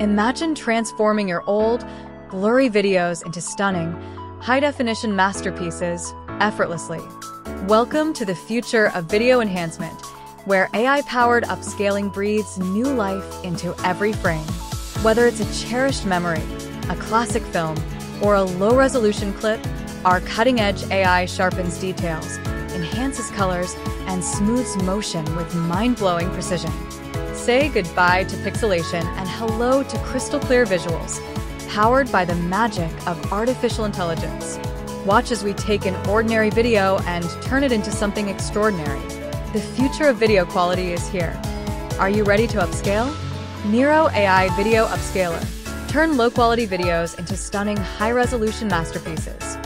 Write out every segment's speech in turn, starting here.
Imagine transforming your old, blurry videos into stunning, high-definition masterpieces effortlessly. Welcome to the future of video enhancement, where AI-powered upscaling breathes new life into every frame. Whether it's a cherished memory, a classic film, or a low-resolution clip, our cutting-edge AI sharpens details, enhances colors, and smooths motion with mind-blowing precision. Say goodbye to pixelation and hello to crystal clear visuals, powered by the magic of artificial intelligence. Watch as we take an ordinary video and turn it into something extraordinary. The future of video quality is here. Are you ready to upscale? Nero AI Video Upscaler. Turn low-quality videos into stunning high-resolution masterpieces.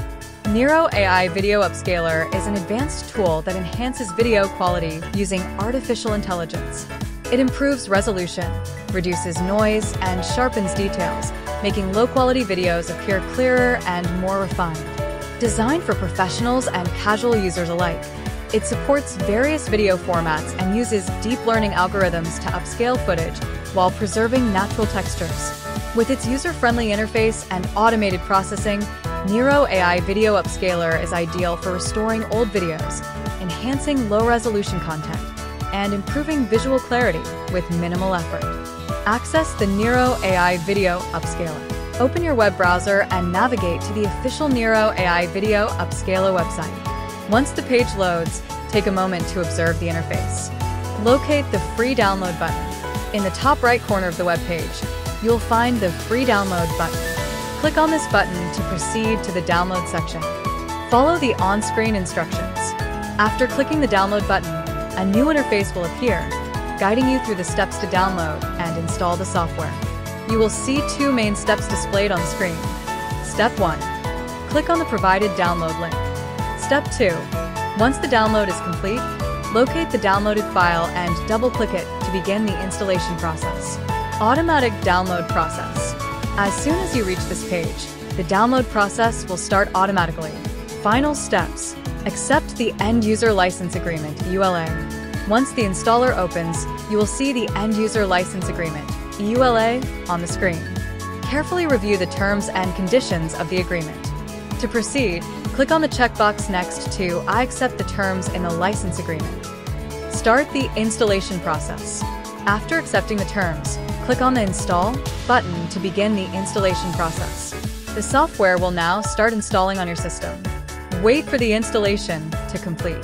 Nero AI Video Upscaler is an advanced tool that enhances video quality using artificial intelligence. It improves resolution, reduces noise, and sharpens details, making low-quality videos appear clearer and more refined. Designed for professionals and casual users alike, it supports various video formats and uses deep learning algorithms to upscale footage while preserving natural textures. With its user-friendly interface and automated processing, Nero AI Video Upscaler is ideal for restoring old videos, enhancing low-resolution content, and improving visual clarity with minimal effort. Access the Nero AI Video Upscaler. Open your web browser and navigate to the official Nero AI Video Upscaler website. Once the page loads, take a moment to observe the interface. Locate the free download button. In the top right corner of the web page, you'll find the free download button. Click on this button to proceed to the download section. Follow the on-screen instructions. After clicking the download button, a new interface will appear, guiding you through the steps to download and install the software. You will see two main steps displayed on screen. Step 1. Click on the provided download link. Step 2. Once the download is complete, locate the downloaded file and double-click it to begin the installation process. Automatic download process. As soon as you reach this page, the download process will start automatically. Final steps. Accept the End User License Agreement, EULA. Once the installer opens, you will see the End User License Agreement, EULA, on the screen. Carefully review the terms and conditions of the agreement. To proceed, click on the checkbox next to I accept the terms in the license agreement. Start the installation process. After accepting the terms, click on the Install button to begin the installation process. The software will now start installing on your system. Wait for the installation to complete.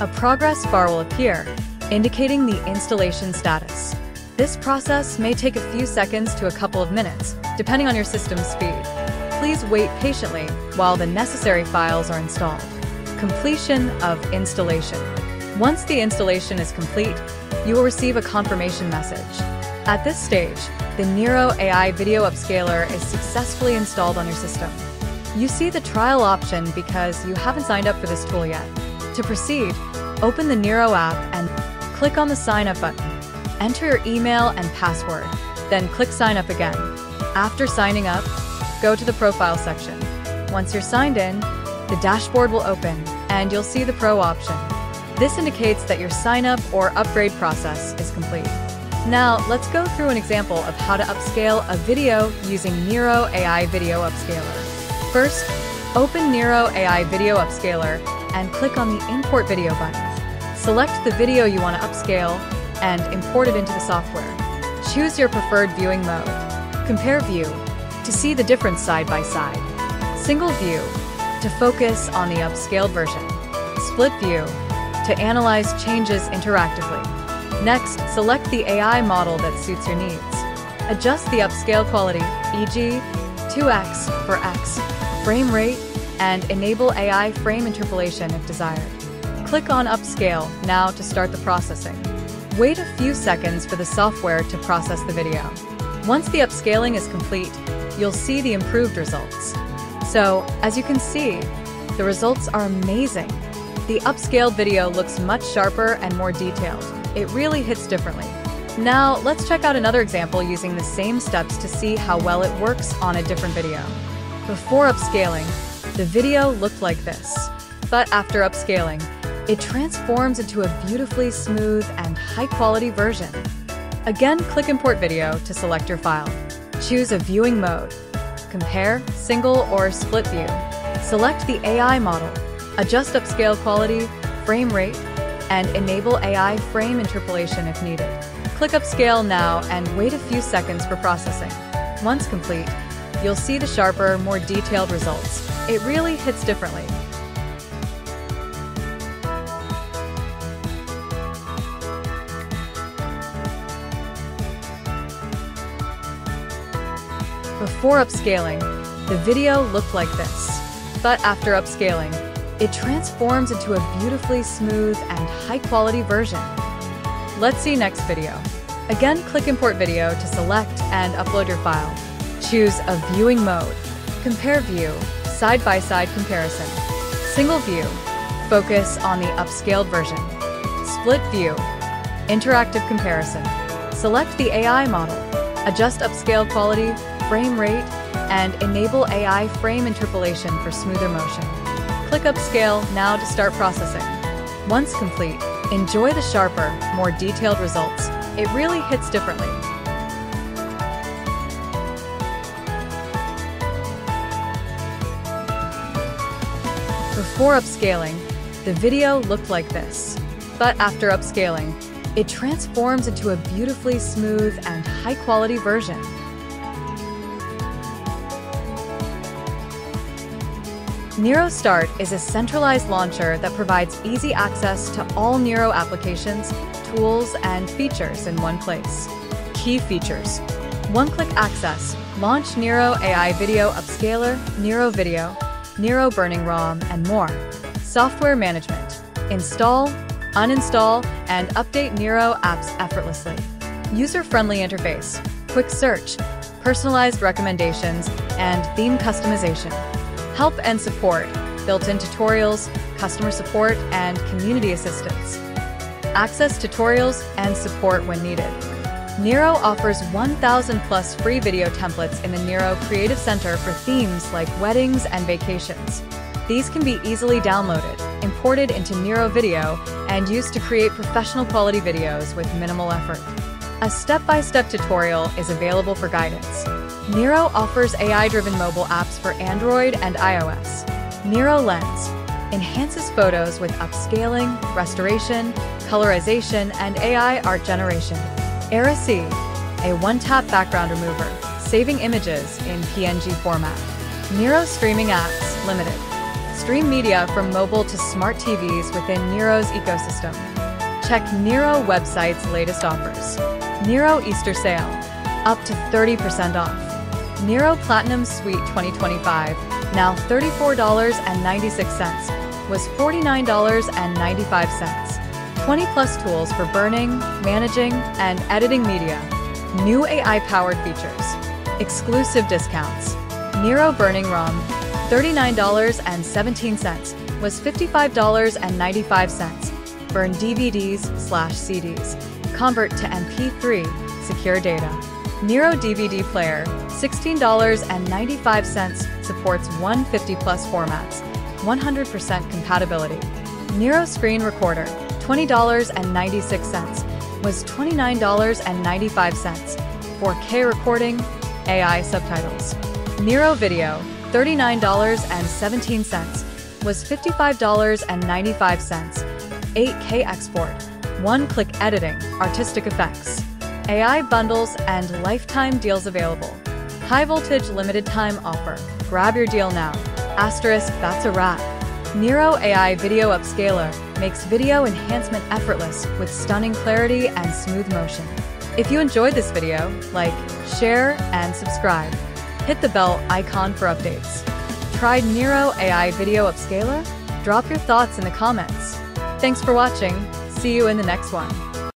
A progress bar will appear, indicating the installation status. This process may take a few seconds to a couple of minutes, depending on your system's speed. Please wait patiently while the necessary files are installed. Completion of installation. Once the installation is complete, you will receive a confirmation message. At this stage, the Nero AI Video Upscaler is successfully installed on your system. You see the trial option because you haven't signed up for this tool yet. To proceed, open the Nero app and click on the Sign Up button. Enter your email and password, then click Sign Up again. After signing up, go to the Profile section. Once you're signed in, the dashboard will open and you'll see the Pro option. This indicates that your sign up or upgrade process is complete. Now, let's go through an example of how to upscale a video using Nero AI Video Upscaler. First, open Nero AI Video Upscaler and click on the Import Video button. Select the video you want to upscale and import it into the software. Choose your preferred viewing mode. Compare view to see the difference side by side. Single view to focus on the upscaled version. Split view to analyze changes interactively. Next, select the AI model that suits your needs. Adjust the upscale quality, e.g., 2x for x, frame rate, and enable AI frame interpolation if desired. Click on Upscale now to start the processing. Wait a few seconds for the software to process the video. Once the upscaling is complete, you'll see the improved results. So, as you can see, the results are amazing. The upscaled video looks much sharper and more detailed. It really hits differently. Now, let's check out another example using the same steps to see how well it works on a different video. Before upscaling, the video looked like this. But after upscaling, it transforms into a beautifully smooth and high-quality version. Again, click Import Video to select your file. Choose a viewing mode. Compare, single or split view. Select the AI model. Adjust upscale quality, frame rate, and enable AI frame interpolation if needed. Click Upscale now and wait a few seconds for processing. Once complete, you'll see the sharper, more detailed results. It really hits differently. Before upscaling, the video looked like this. But after upscaling, it transforms into a beautifully smooth and high-quality version. Let's see next video. Again, click Import Video to select and upload your file. Choose a viewing mode. Compare view, side-by-side -side comparison. Single view, focus on the upscaled version. Split view, interactive comparison. Select the AI model. Adjust upscale quality, frame rate, and enable AI frame interpolation for smoother motion. Click Upscale now to start processing. Once complete, enjoy the sharper, more detailed results. It really hits differently. Before upscaling, the video looked like this. But after upscaling, it transforms into a beautifully smooth and high-quality version. Nero Start is a centralized launcher that provides easy access to all Nero applications, tools, and features in one place. Key features. One-click access. Launch Nero AI Video Upscaler, Nero Video, Nero Burning ROM, and more. Software management. Install, uninstall, and update Nero apps effortlessly. User-friendly interface. Quick search, personalized recommendations, and theme customization. Help and support, built-in tutorials, customer support, and community assistance. Access tutorials and support when needed. Nero offers 1,000 plus free video templates in the Nero Creative Center for themes like weddings and vacations. These can be easily downloaded, imported into Nero Video, and used to create professional quality videos with minimal effort. A step-by-step -step tutorial is available for guidance. Nero offers AI-driven mobile apps for Android and iOS. Nero Lens enhances photos with upscaling, restoration, colorization, and AI art generation. Era C, a one-tap background remover, saving images in PNG format. Nero Streaming Apps Limited. Stream media from mobile to smart TVs within Nero's ecosystem. Check Nero website's latest offers. Nero Easter Sale, up to 30% off. Nero Platinum Suite 2025, now $34.96, was $49.95. 20 plus tools for burning, managing, and editing media. New AI-powered features. Exclusive discounts. Nero Burning ROM, $39.17, was $55.95. Burn DVDs slash CDs. Convert to MP3, secure data. Nero DVD Player, $16.95 supports 150 plus formats, 100% compatibility. Nero Screen Recorder, $20.96 was $29.95. 4K recording, AI subtitles. Nero Video, $39.17 was $55.95. 8K export, one-click editing, artistic effects. AI bundles and lifetime deals available. High voltage limited time offer. Grab your deal now. Asterisk, that's a wrap. Nero AI Video Upscaler makes video enhancement effortless with stunning clarity and smooth motion. If you enjoyed this video, like, share, and subscribe. Hit the bell icon for updates. Tried Nero AI Video Upscaler? Drop your thoughts in the comments. Thanks for watching. See you in the next one.